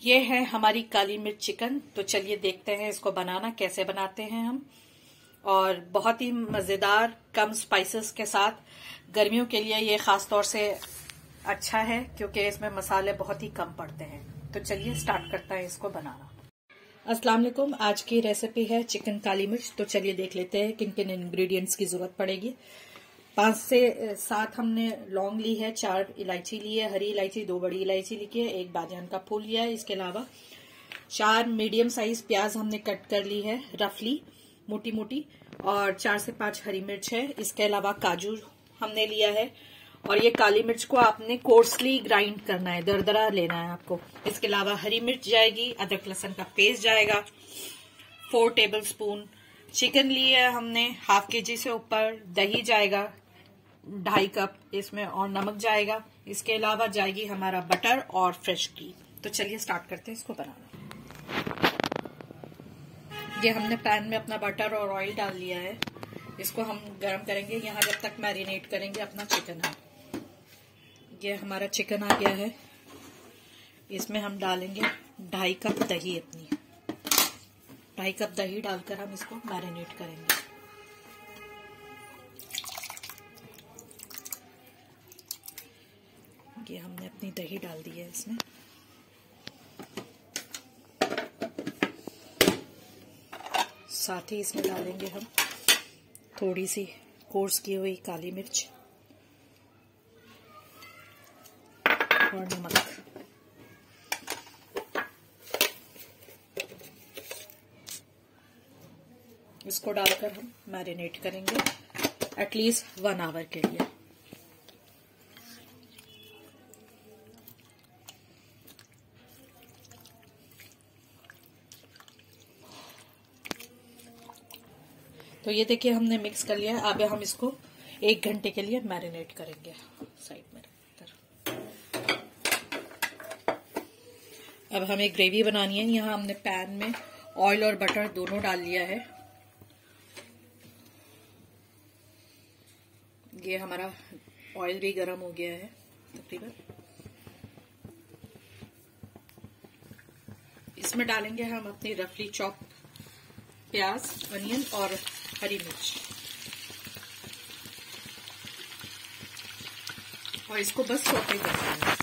ये है हमारी काली मिर्च चिकन। तो चलिए देखते हैं इसको बनाना, कैसे बनाते हैं हम। और बहुत ही मज़ेदार, कम स्पाइसेस के साथ। गर्मियों के लिए ये खास तौर से अच्छा है, क्योंकि इसमें मसाले बहुत ही कम पड़ते हैं। तो चलिए स्टार्ट करता है इसको बनाना। अस्सलाम वालेकुम, आज की रेसिपी है चिकन काली मिर्च। तो चलिए देख लेते हैं किन किन इंग्रेडिएंट्स की ज़रूरत पड़ेगी। पाँच से सात हमने लौंग ली है, चार इलायची ली है, हरी इलायची, दो बड़ी इलायची ली है, एक बाजान का फूल लिया है। इसके अलावा चार मीडियम साइज़ प्याज हमने कट कर ली है, रफली मोटी मोटी और चार से पाँच हरी मिर्च है। इसके अलावा काजू हमने लिया है, और ये काली मिर्च को आपने कोर्सली ग्राइंड करना है, दरदरा लेना है आपको। इसके अलावा हरी मिर्च जाएगी, अदरक लहसन का पेस्ट जाएगा, फोर टेबल स्पून चिकन ली है हमने, हाफ़ के जी से ऊपर दही जाएगा ढाई कप इसमें और नमक जाएगा। इसके अलावा जाएगी हमारा बटर और फ्रेश क्रीम तो चलिए स्टार्ट करते हैं इसको बनाना। ये हमने पैन में अपना बटर और ऑयल डाल लिया है। इसको हम गरम करेंगे। यहाँ जब तक मैरिनेट करेंगे अपना चिकन है ये हमारा चिकन आ गया है। इसमें हम डालेंगे ढाई कप दही अपनी। ढाई कप दही डालकर हम इसको मैरिनेट करेंगे। ये हमने अपनी दही डाल दी है इसमें। साथ ही इसमें डालेंगे हम थोड़ी सी कोर्स की हुई काली मिर्च, और नमक। इसको डालकर हम मैरिनेट करेंगे एटलीस्ट वन आवर के लिए। तो ये देखिए, हमने मिक्स कर लिया। अब हम इसको एक घंटे के लिए मैरिनेट करेंगे। साइड में अब हमें ग्रेवी बनानी है। यहाँ हमने पैन में ऑयल और बटर दोनों डाल लिया है। ये हमारा ऑयल भी गर्म हो गया है, तकरीबन। इसमें डालेंगे हम अपनी रफली चॉप प्याज अनियन और हरी मिर्च और इसको बस सोटे करना है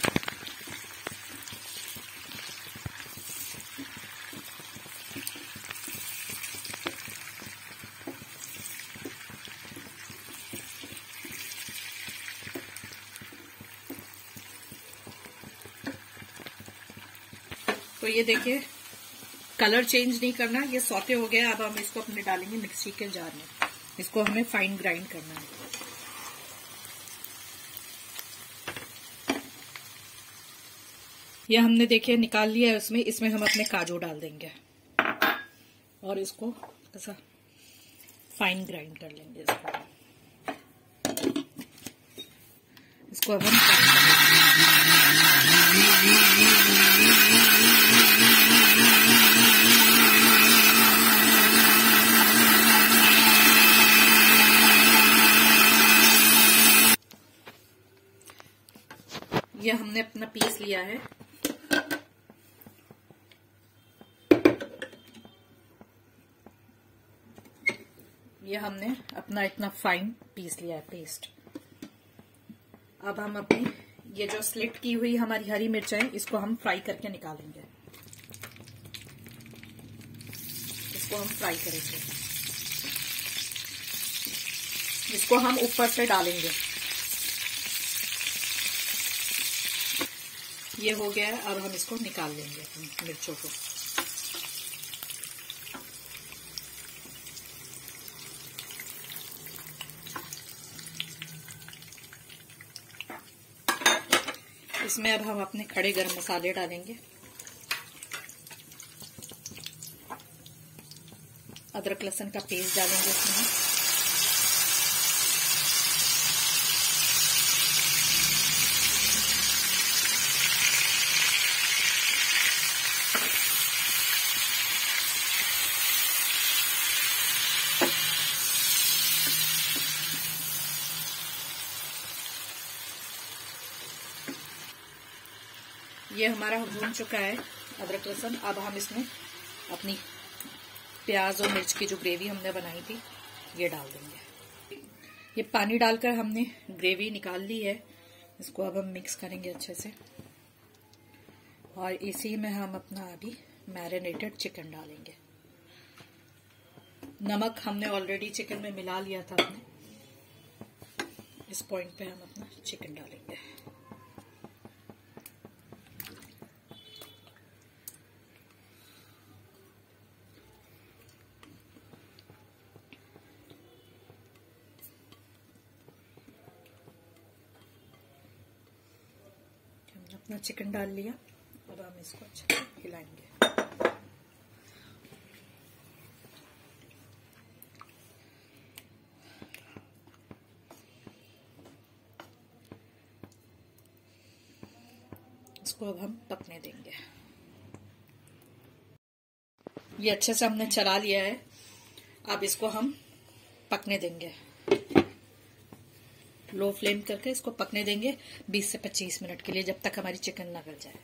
तो ये देखिए कलर चेंज नहीं करना, ये सौते हो गया अब हम इसको अपने डालेंगे मिक्सी के जार में। इसको हमें फाइन ग्राइंड करना है। यह हमने देखिए निकाल लिया है उसमें, इसमें हम अपने काजू डाल देंगे। और इसको ऐसा फाइन ग्राइंड कर लेंगे इसको। इसको अब हम फ्राई ये हमने अपना पीस लिया है। ये हमने अपना इतना फाइन पीस लिया है पेस्ट अब हम अपनी ये जो स्लिट की हुई हमारी हरी मिर्चाई इसको हम फ्राई करके निकालेंगे। इसको हम फ्राई करेंगे। इसको हम ऊपर से डालेंगे। ये हो गया है अब हम इसको निकाल लेंगे मिर्चों को। इसमें अब हम अपने खड़े गरम मसाले डालेंगे। अदरक लहसुन का पेस्ट डालेंगे इसमें। ये हमारा भून चुका है अदरक लहसुन। अब हम इसमें अपनी प्याज और मिर्च की जो ग्रेवी हमने बनाई थी, ये डाल देंगे। ये पानी डालकर हमने ग्रेवी निकाल ली है। इसको अब हम मिक्स करेंगे अच्छे से। और इसी में हम अपना अभी मैरिनेटेड चिकन डालेंगे। नमक हमने ऑलरेडी चिकन में मिला लिया था हमने इस पॉइंट पे हम अपना चिकन डालेंगे। अपना चिकन डाल लिया अब हम इसको अच्छे से हिलाएँगे। इसको अब हम पकने देंगे। ये अच्छे से हमने चला लिया है। अब इसको हम पकने देंगे। लो फ्लेम करके इसको पकने देंगे 20 से 25 मिनट के लिए, जब तक हमारी चिकन ना गल जाए।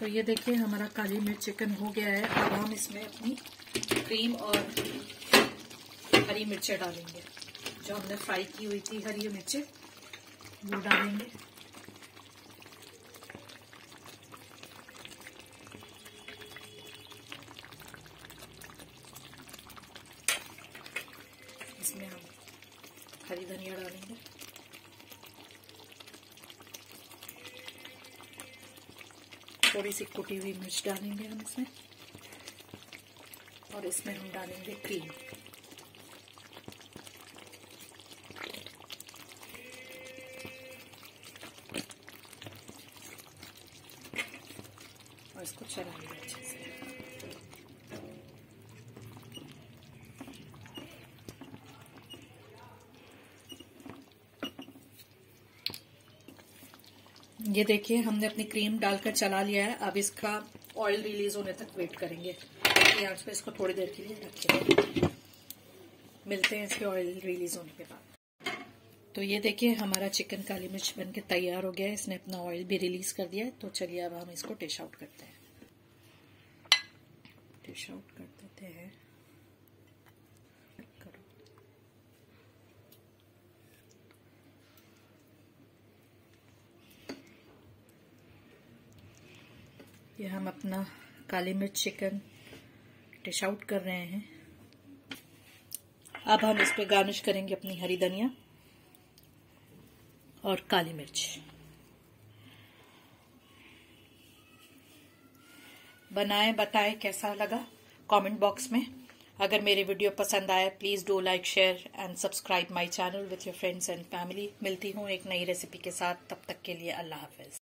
तो ये देखिए, हमारा काली मिर्च चिकन हो गया है। अब हम इसमें अपनी क्रीम और हरी मिर्चें डालेंगे। जो हमने फ्राई की हुई थी हरी मिर्चें, वो डालेंगे। इसमें हम हरी धनिया डालेंगे। थोड़ी सी कुटी हुई मिर्च डालेंगे हम इसमें। और इसमें हम डालेंगे क्रीम। ये देखिए, हमने अपनी क्रीम डालकर चला लिया है। अब इसका ऑयल रिलीज़ होने तक वेट करेंगे। आँच पे इसको थोड़ी देर के लिए रखेंगे। मिलते हैं इसके ऑयल रिलीज़ होने के बाद। तो ये देखिए, हमारा चिकन काली मिर्च बन के तैयार हो गया है। इसने अपना ऑयल भी रिलीज़ कर दिया है। तो चलिए, अब हम इसको डिश आउट करते हैं। डिश आउट कर देते हैं। ये हम अपना काली मिर्च चिकन डिश आउट कर रहे हैं। अब हम इस पे गार्निश करेंगे अपनी हरी धनिया और काली मिर्च। बनाए, बताए कैसा लगा कमेंट बॉक्स में। अगर मेरे वीडियो पसंद आए please do like share and subscribe my channel with your friends and family मिलती हूँ एक नई रेसिपी के साथ। तब तक के लिए अल्लाह हाफिज।